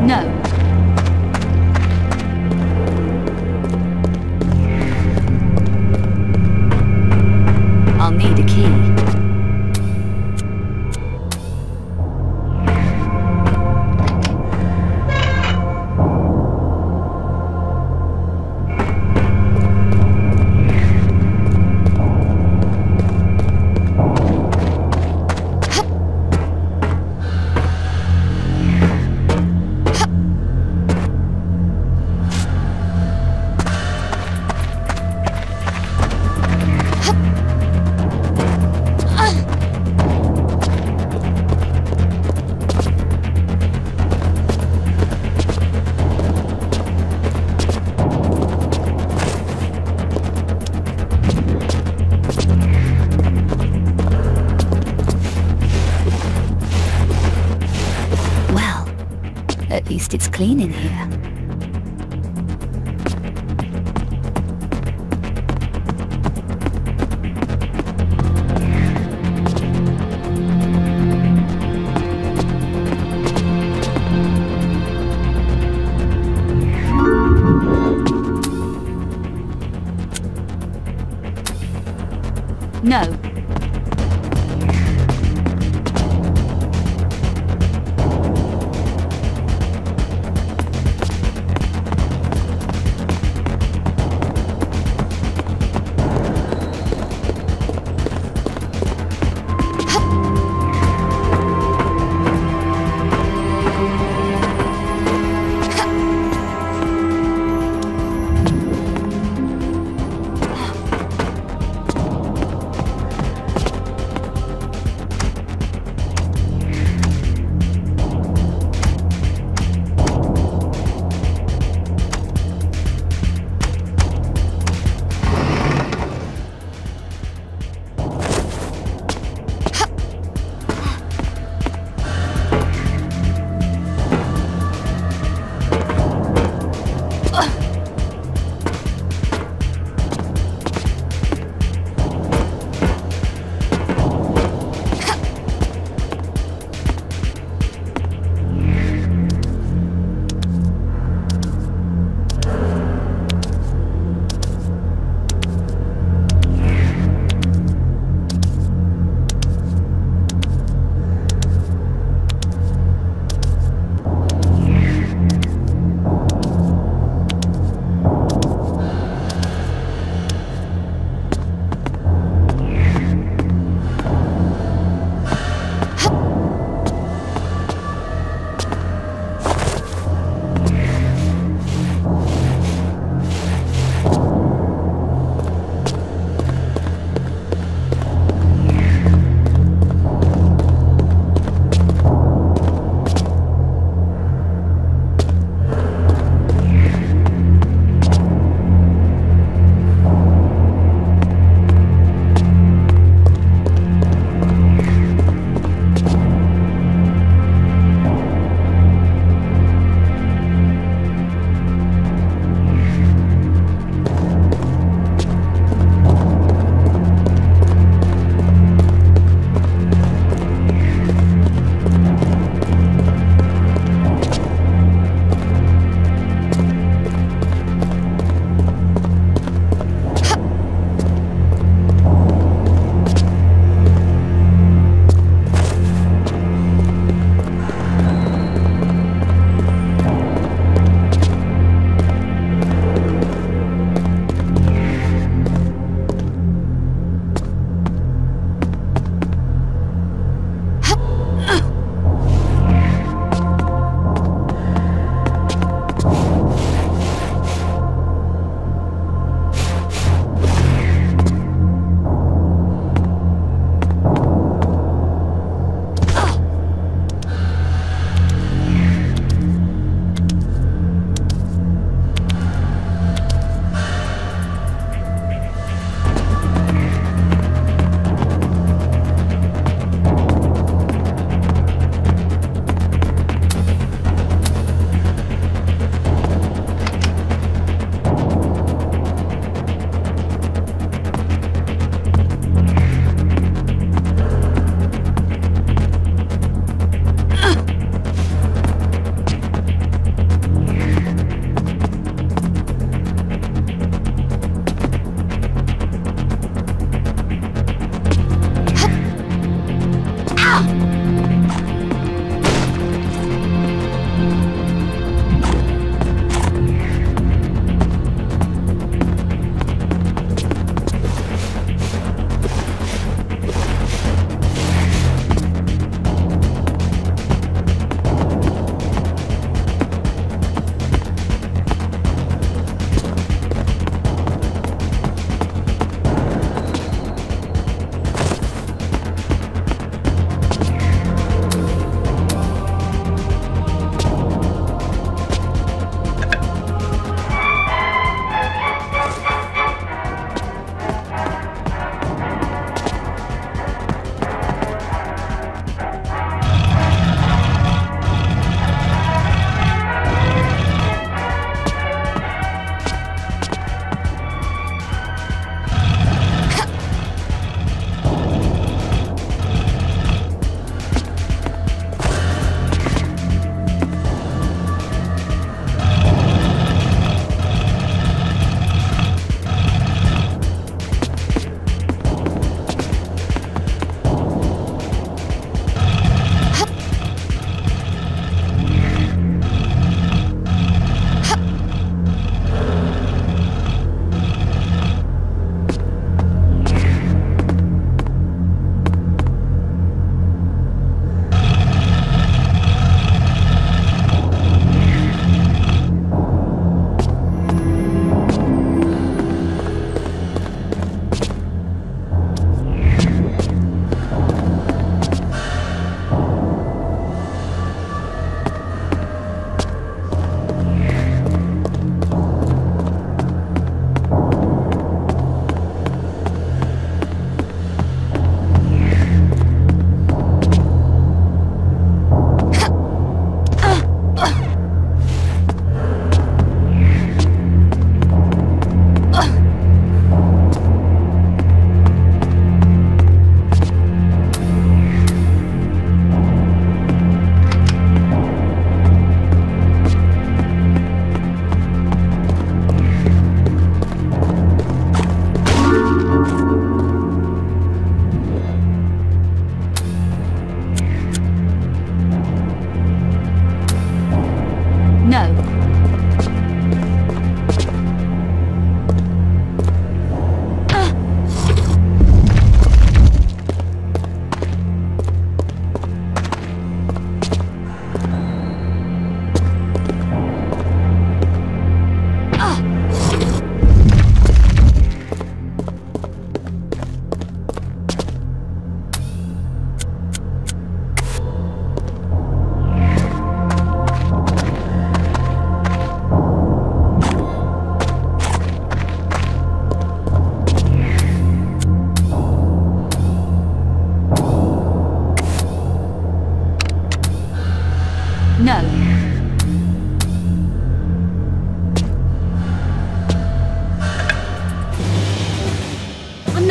No. It's clean in here.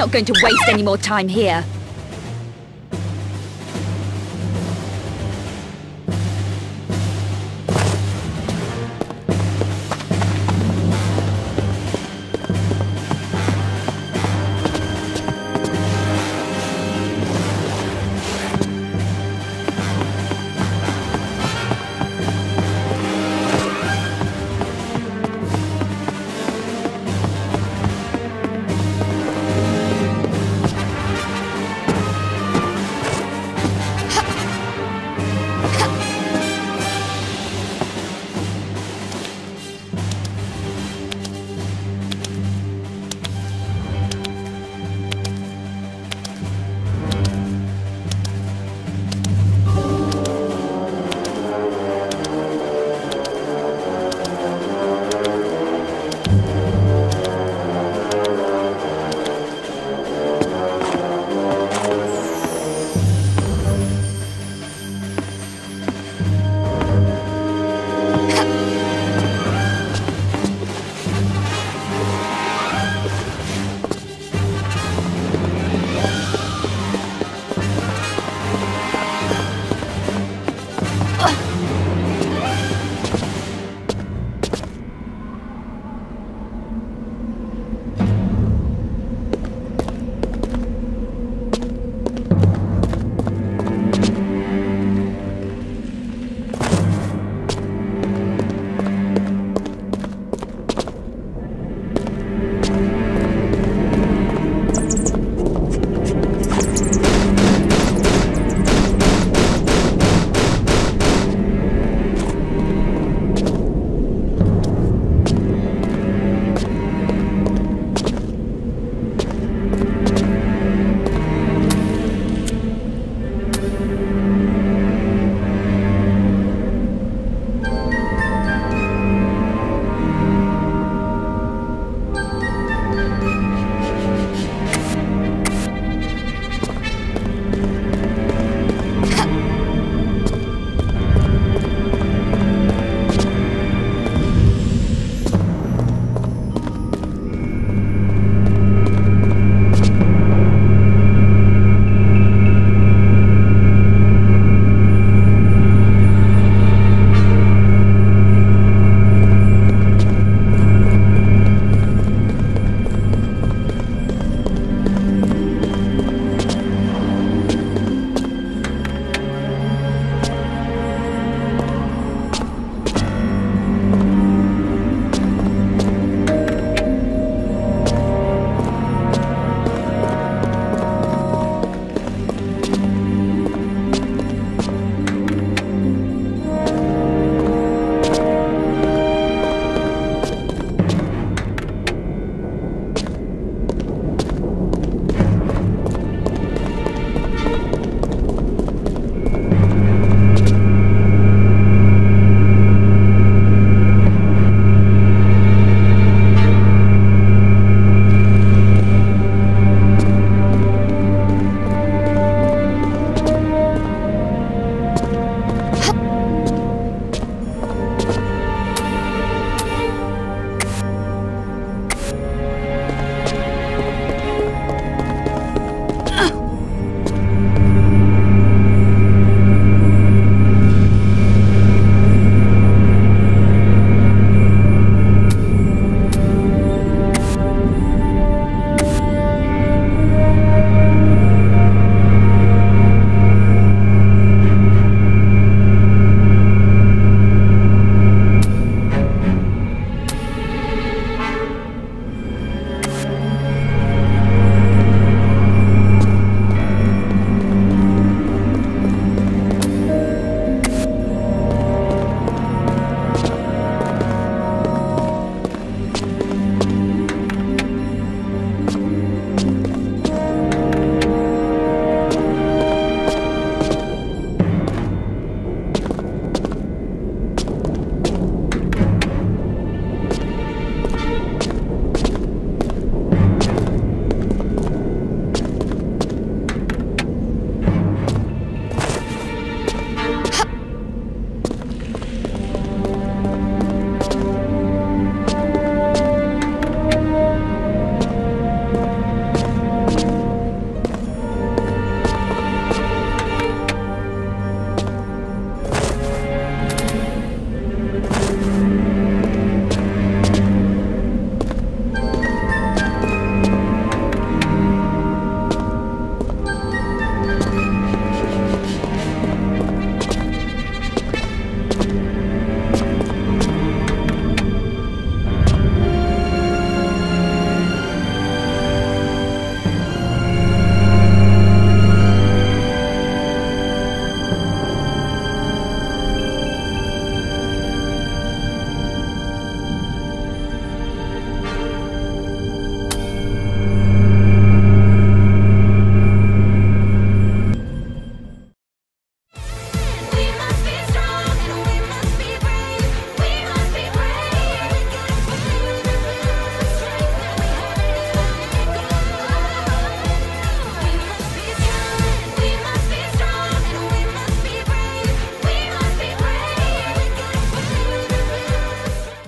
Not going to waste any more time here.